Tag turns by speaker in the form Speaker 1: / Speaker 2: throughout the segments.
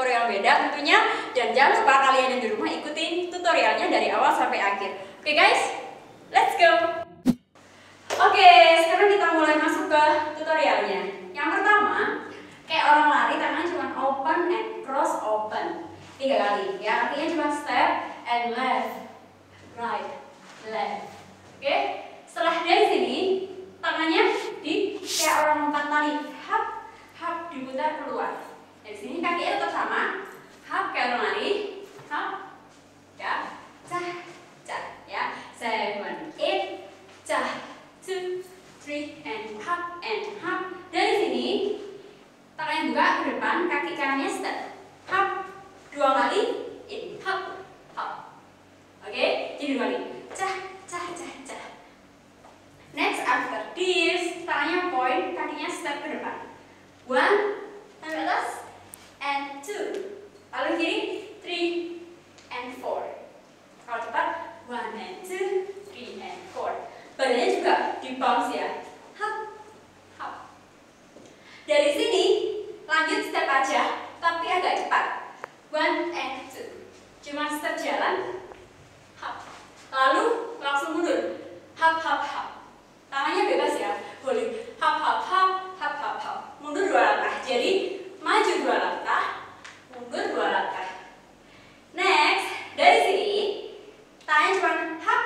Speaker 1: tutorial beda tentunya. Dan jangan lupa kalian yang di rumah ikutin tutorialnya dari awal sampai akhir. Oke okay, guys? Let's go! Oke okay, sekarang kita mulai masuk ke tutorialnya. Yang pertama kayak orang lari tangan cuma open and cross open. Tiga kali. Ya artinya cuma step and left right left. Three, and hop and hop. Dari sini tangannya buka ke depan, kaki kanannya step, hop, dua kali, in, hop, hop. Oke, jadi dua kali, cah, cah, cah, cah. Next after this, tangannya point, kakinya step ke depan. One, sampai atas, and two. Lalu kiri, three, and four. Kalau cepat, one and two, three and four. Badannya juga di bounce ya. Hop, hop. Dari sini, lanjut step aja, tapi agak cepat. One and two. Cuma step jalan, hop. Lalu langsung mundur. Hop, hop, hop. Tangannya bebas ya, boleh hop, hop, hop, hop, hop, hop. Mundur dua langkah. Jadi maju dua langkah, mundur dua langkah. Next, dari sini tangannya cuma hop,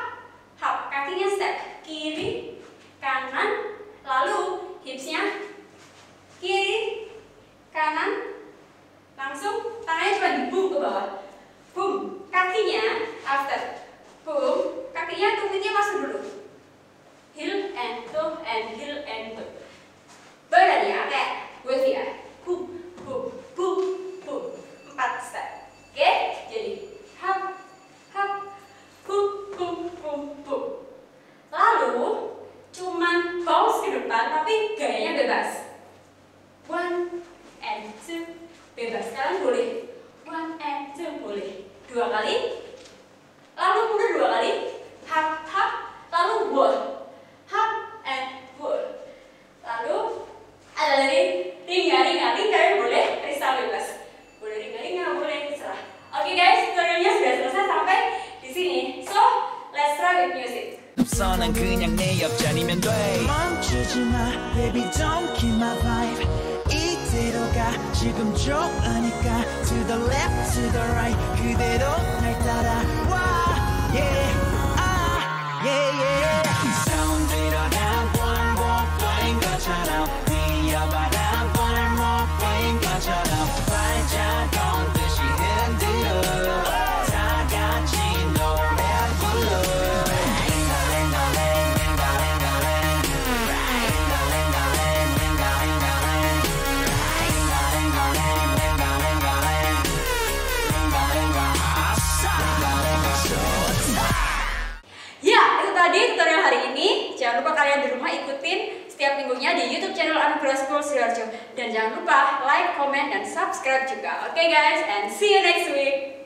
Speaker 1: hop, kakinya step kiri, kanan, lalu hipsnya kiri, kanan, langsung tangannya cuma di boom ke bawah. Boom, kakinya after kakinya tumitnya masuk dulu. Heel and toe and heel and toe. Badannya kayak wave ya. Boom, boom, boom, boom. Empat step. Oke, jadi hop, hop, boom, boom, boom, boom. Lalu cuman bounce ke depan tapi gayanya bebas. One and two, bebas. Kalian boleh one and two boleh. Dua kali. Lalu mundur dua kali Hop, hop. Lalu wall. Hop and wall. Lalu ada lagi ringa-ringa. Kalian boleh freestyle bebas. Boleh ringa-ringa, boleh terserah. Oke guys, tutorialnya sudah selesai sampai di sini. So, let's try with music.
Speaker 2: 없어 난 그냥 내 옆자리면 돼
Speaker 3: 멈추지 마 baby don't kill my vibe 이대로 가 지금 좋으니까 to the left to the right 그대
Speaker 2: 뛰어
Speaker 1: School Sidoarjo. Dan jangan lupa like, comment, dan subscribe juga. Oke guys, and see you next week.